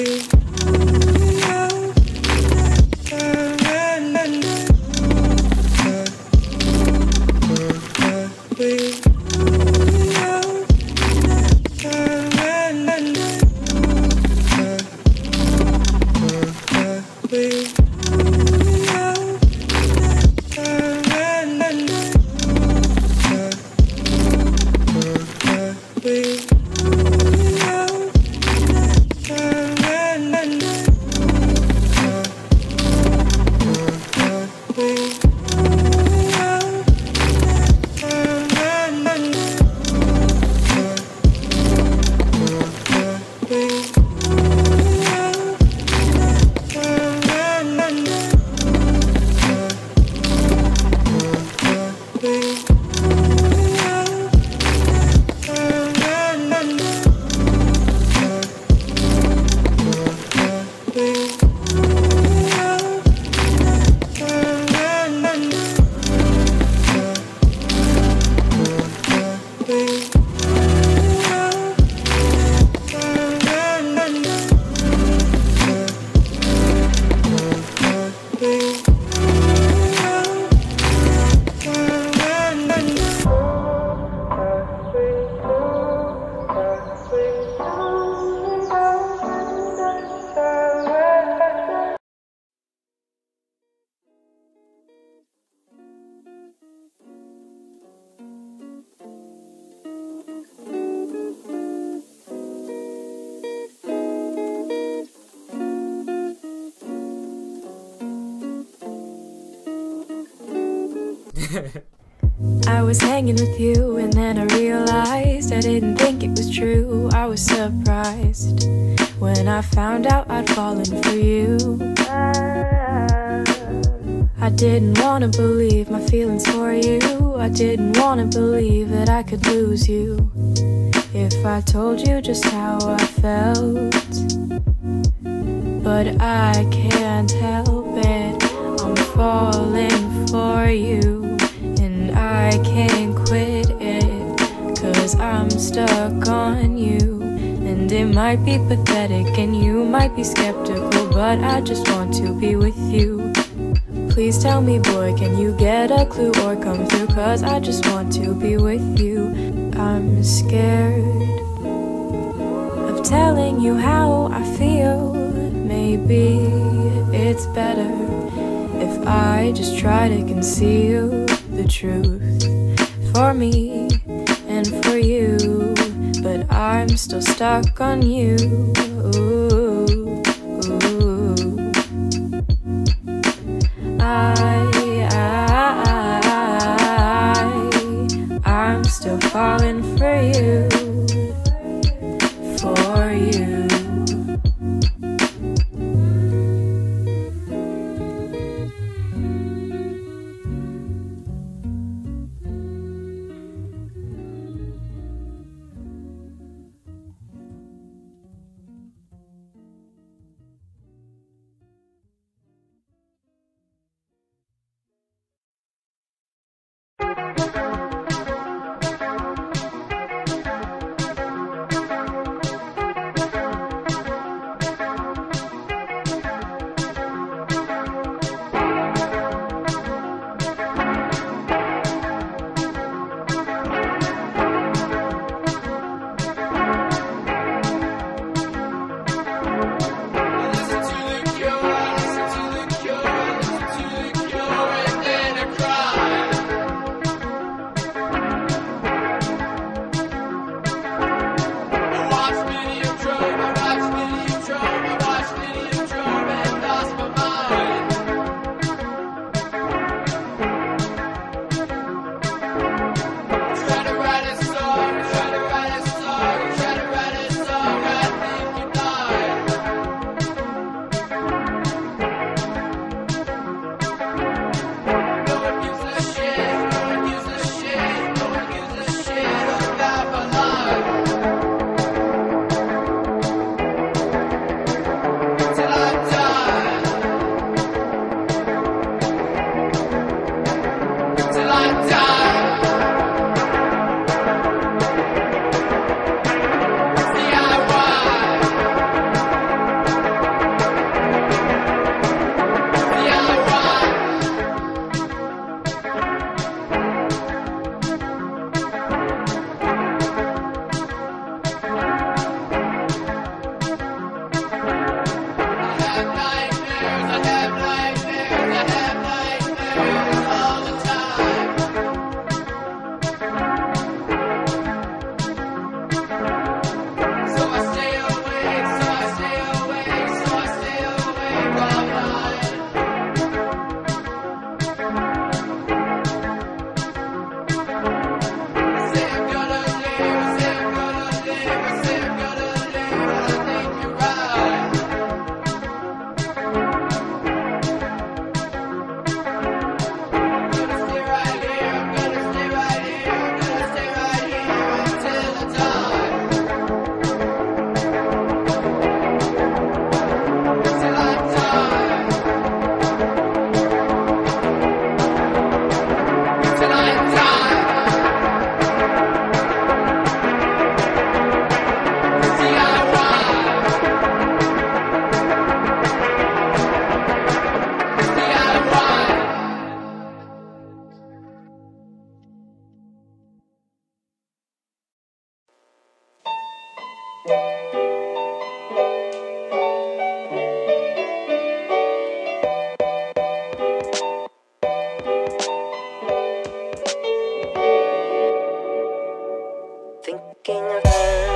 you. I was hanging with you, and then I realized I didn't think it was true. I was surprised when I found out I'd fallen for you. I didn't wanna believe my feelings for you. I didn't wanna believe that I could lose you if I told you just how I felt. But I can't help it, I'm falling for you. I can't quit it, cause I'm stuck on you. And it might be pathetic, and you might be skeptical, but I just want to be with you. Please tell me, boy, can you get a clue or come through? Cause I just want to be with you. I'm scared of telling you how I feel. Maybe it's better if I just try to conceal truth for me and for you. But I'm still stuck on you. God. Thinking of